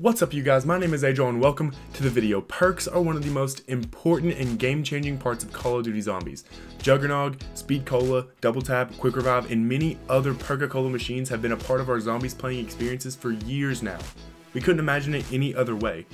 What's up you guys, my name is Ajoll and welcome to the video. Perks are one of the most important and game-changing parts of Call of Duty Zombies. Juggernog, Speed Cola, Double Tap, Quick Revive, and many other Perk-a-Cola machines have been a part of our Zombies playing experiences for years now. We couldn't imagine it any other way.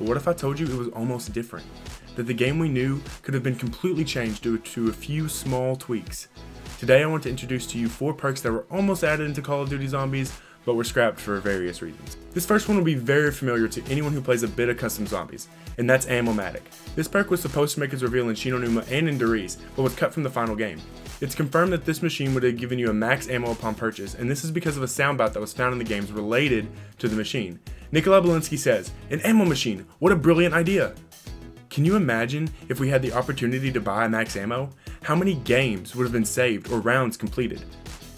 But what if I told you it was almost different? That the game we knew could have been completely changed due to a few small tweaks. Today I want to introduce to you four perks that were almost added into Call of Duty Zombies, but were scrapped for various reasons. This first one will be very familiar to anyone who plays a bit of custom zombies, and that's Ammo-Matic. This perk was supposed to make its reveal in Shi No Numa and in Der Riese, but was cut from the final game. It's confirmed that this machine would have given you a max ammo upon purchase, and this is because of a soundbite that was found in the games related to the machine. Nikolai Belinsky says, An ammo machine, what a brilliant idea! Can you imagine if we had the opportunity to buy max ammo? How many games would have been saved or rounds completed?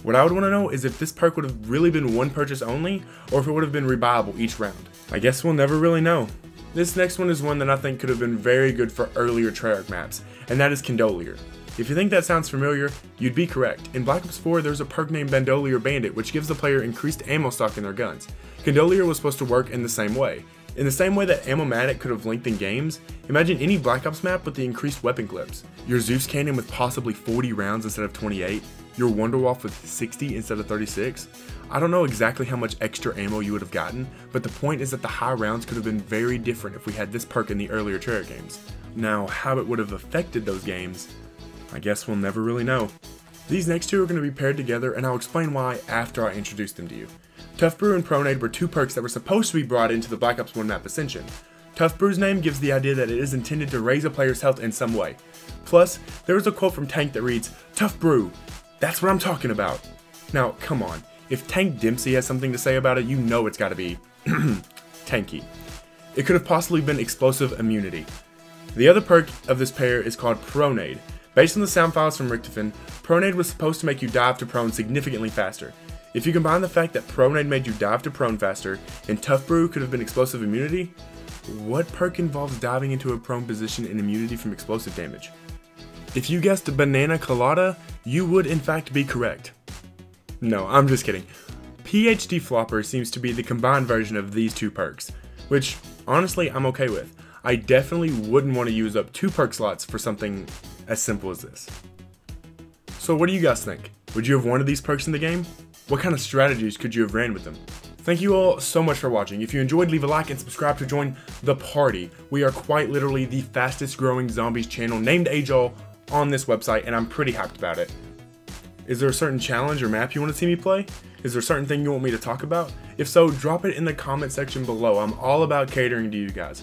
What I would want to know is if this perk would have really been one purchase only, or if it would have been rebuyable each round. I guess we'll never really know. This next one is one that I think could have been very good for earlier Treyarch maps, and that is Candolier. If you think that sounds familiar, you'd be correct. In Black Ops 4, there's a perk named Bandolier Bandit, which gives the player increased ammo stock in their guns. Candolier was supposed to work in the same way. In the same way that Ammo-Matic could have lengthened games, imagine any Black Ops map with the increased weapon clips. Your Zeus cannon with possibly 40 rounds instead of 28, your Wunderwaffe with 60 instead of 36. I don't know exactly how much extra ammo you would have gotten, but the point is that the high rounds could have been very different if we had this perk in the earlier Treyarch games. Now, how it would have affected those games, I guess we'll never really know. These next two are going to be paired together and I'll explain why after I introduce them to you. Tough Brew and Pronade were two perks that were supposed to be brought into the Black Ops 1 map Ascension. Tough Brew's name gives the idea that it is intended to raise a player's health in some way. Plus, there is a quote from Tank that reads, Tough Brew, that's what I'm talking about. Now, come on. If Tank Dempsey has something to say about it, you know it's gotta be tanky. It could have possibly been explosive immunity. The other perk of this pair is called Pronade. Based on the sound files from Richtofen, Pronade was supposed to make you dive to prone significantly faster. If you combine the fact that Pronade made you dive to prone faster, and Tough Brew could have been explosive immunity, what perk involves diving into a prone position and immunity from explosive damage? If you guessed banana colada, you would in fact be correct. No, I'm just kidding. PhD Flopper seems to be the combined version of these two perks, which honestly I'm okay with. I definitely wouldn't want to use up two perk slots for something as simple as this. So what do you guys think? Would you have wanted these perks in the game? What kind of strategies could you have ran with them? Thank you all so much for watching. If you enjoyed, leave a like and subscribe to join the party. We are quite literally the fastest growing zombies channel named Ajoll on this website and I'm pretty hyped about it. Is there a certain challenge or map you want to see me play? Is there a certain thing you want me to talk about? If so, drop it in the comment section below. I'm all about catering to you guys.